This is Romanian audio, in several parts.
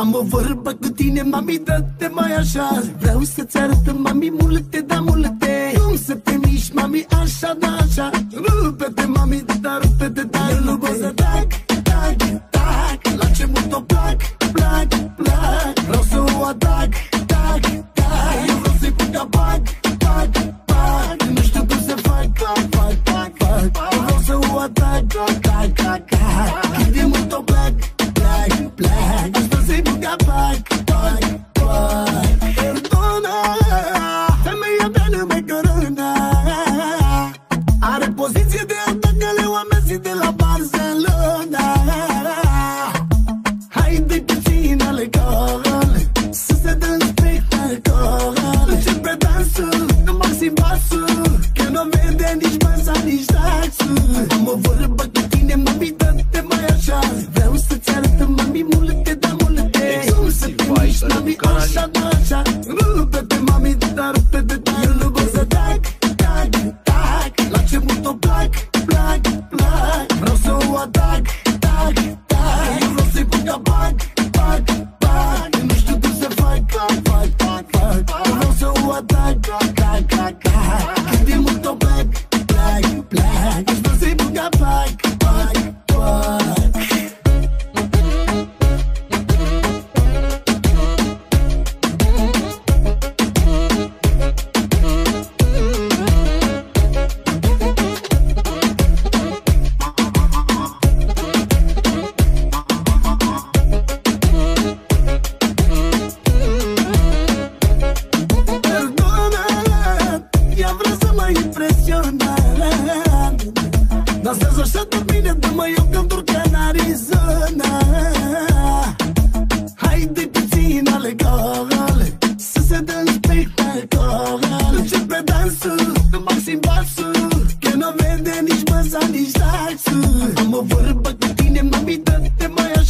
Am o vorbă cu tine, mami, dă-te mai așa. Vreau să-ți arăt, mami, multe, da multe. Cum să te miști, mami, așa, da, așa. Rupe-te, mami, dar rupe-te, dar Eu nu pot să da, tac, tac, tac. La ce mult o plac, plac, plac. Vreau să o atac, tac, tac. Eu vreau să-i pun ca pac, pac, Nu știu cum să fac, pac, pac, pac, pac Eu vreau să o atac, tac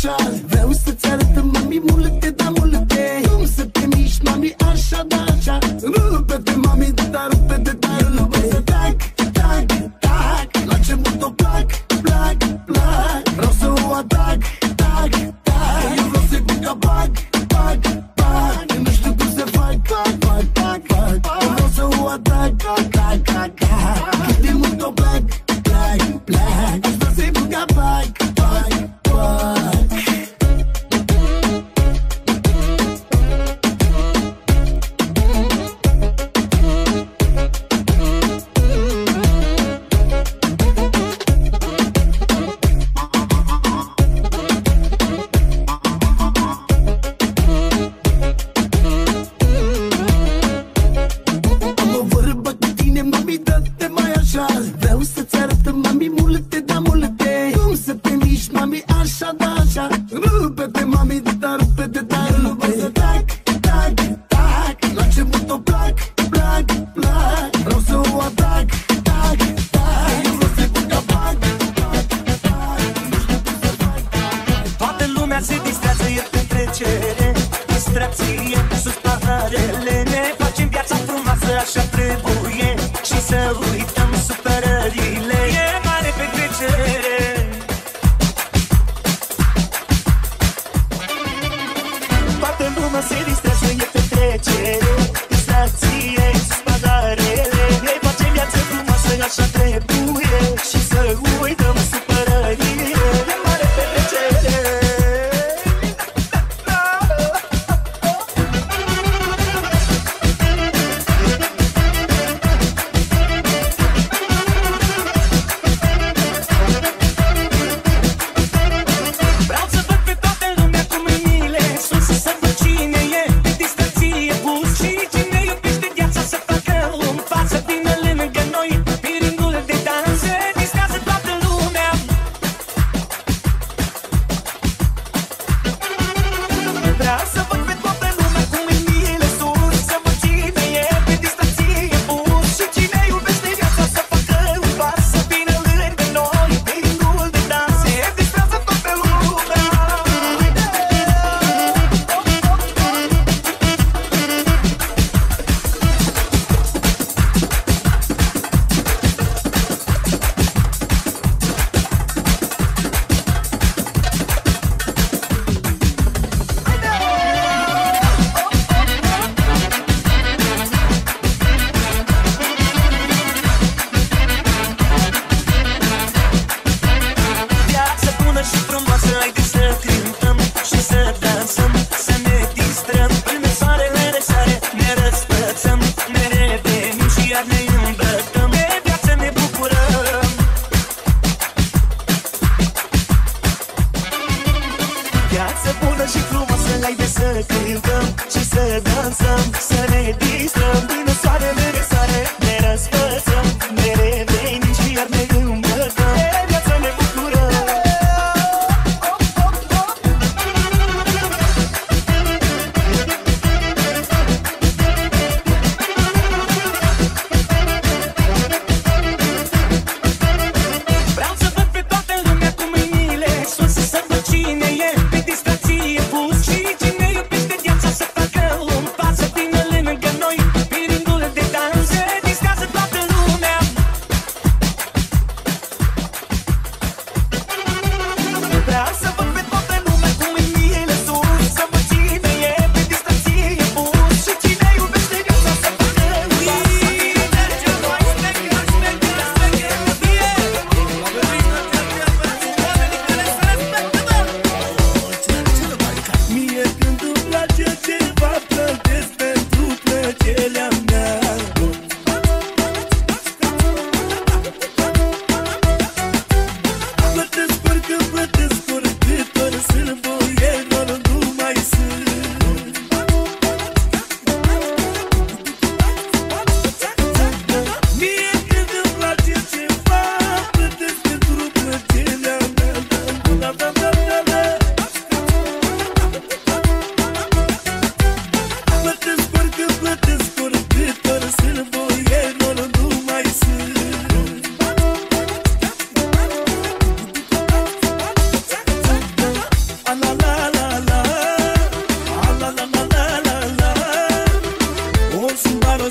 Emotions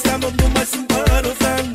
estamos numa simparosando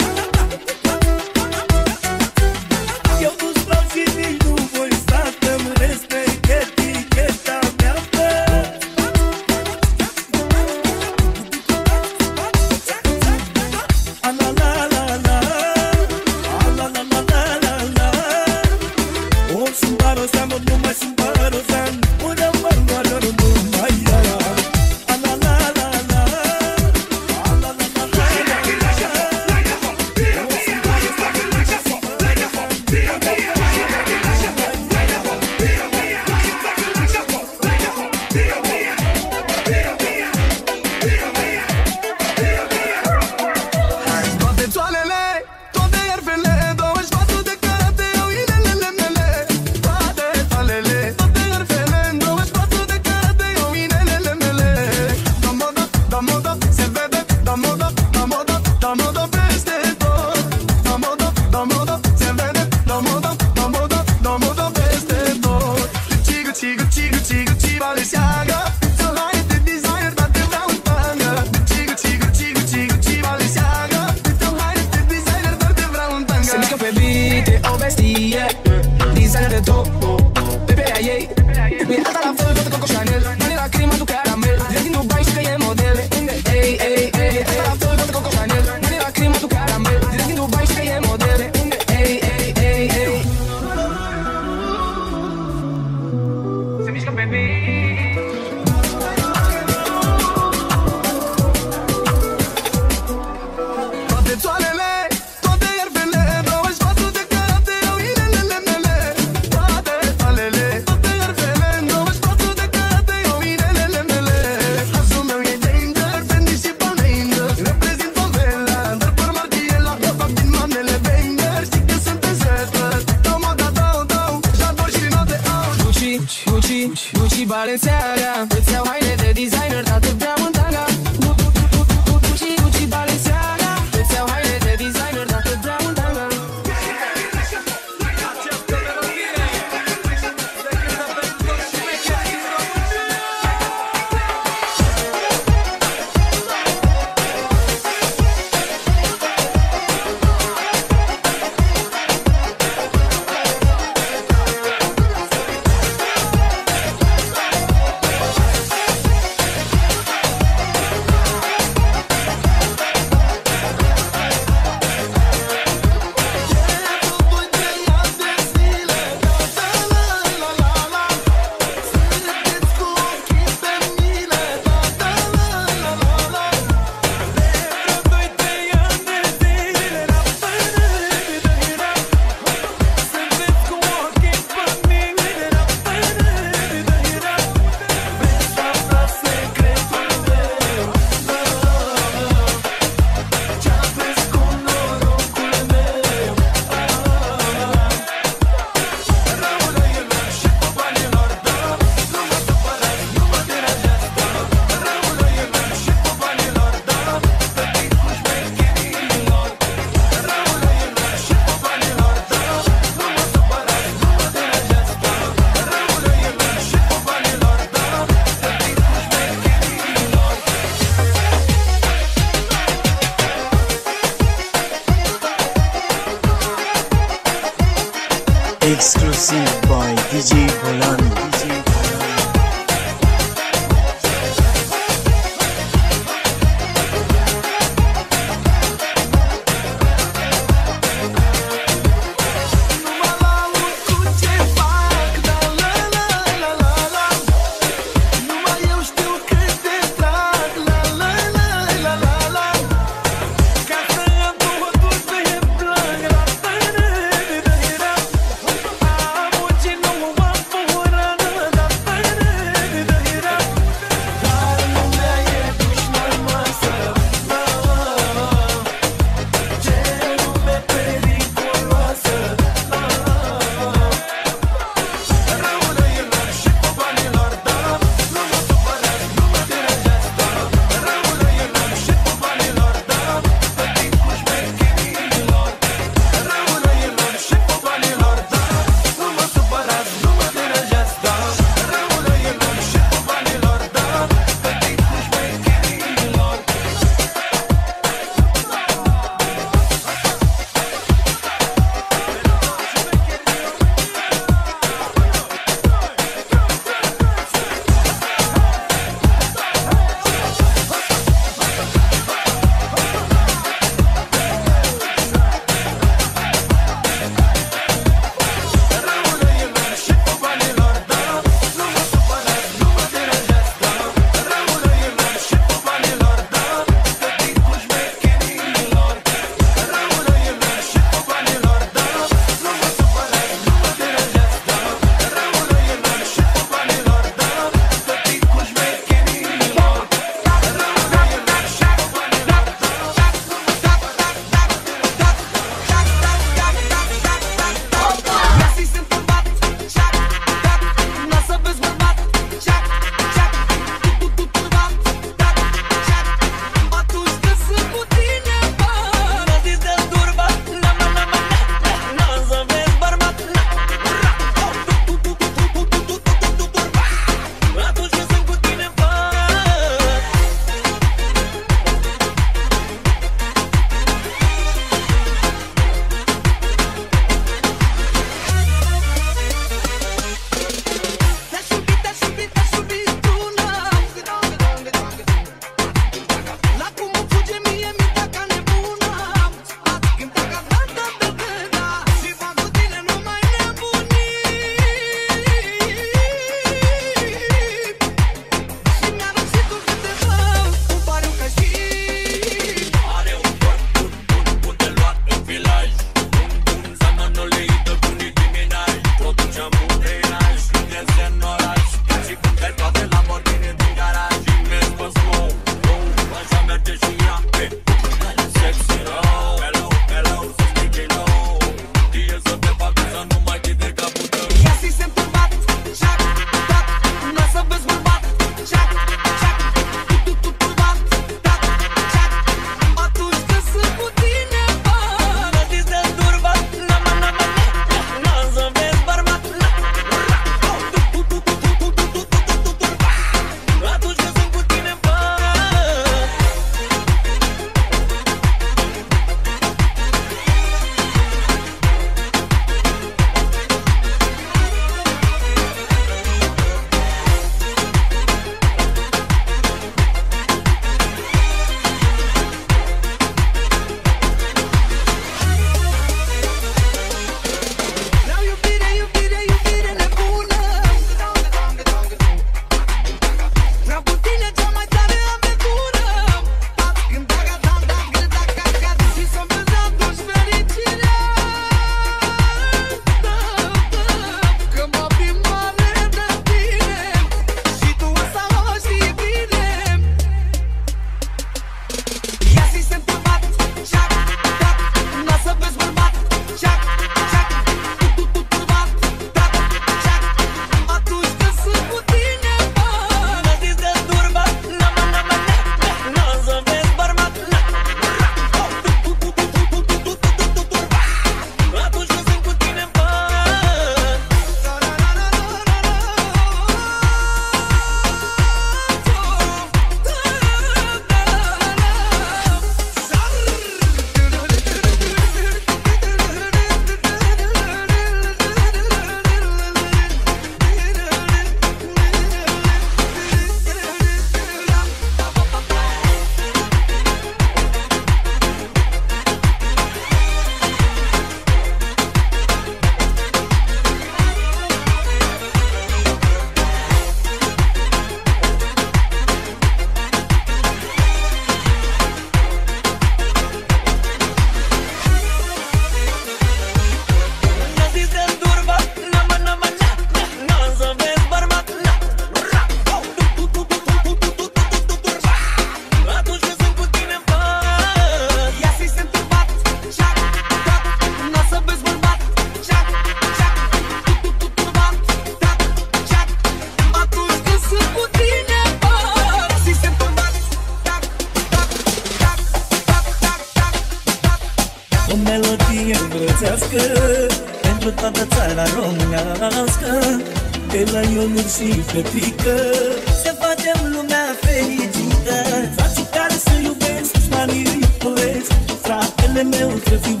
facem lumea fericită Frații care se iubesc, mami iubesc Fratele meu trebuie.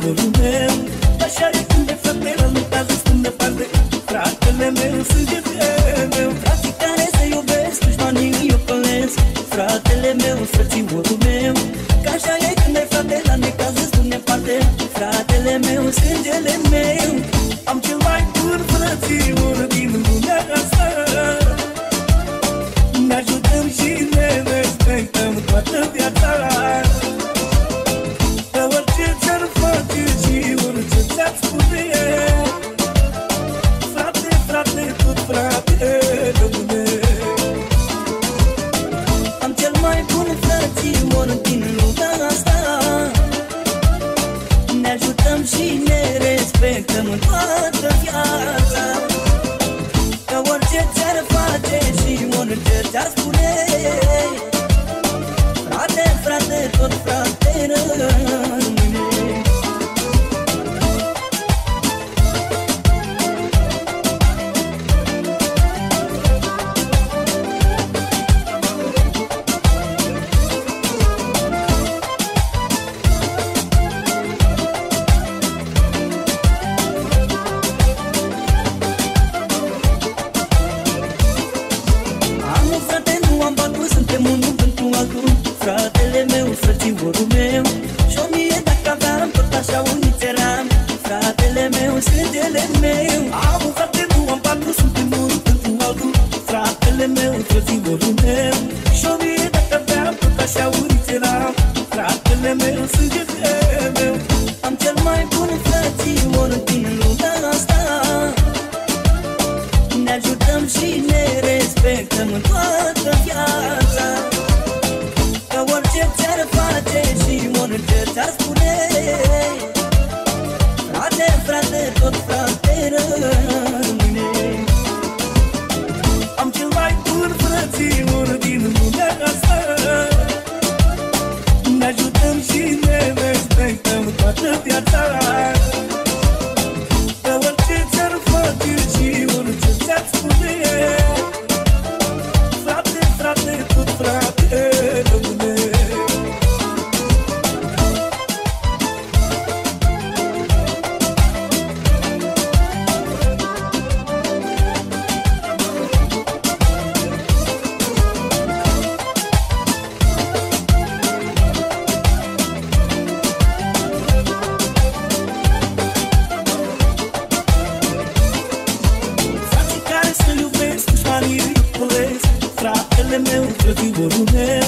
volume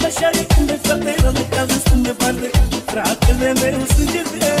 Lasciare in me fratello nel caso stunde parte Fratello e me un suggestione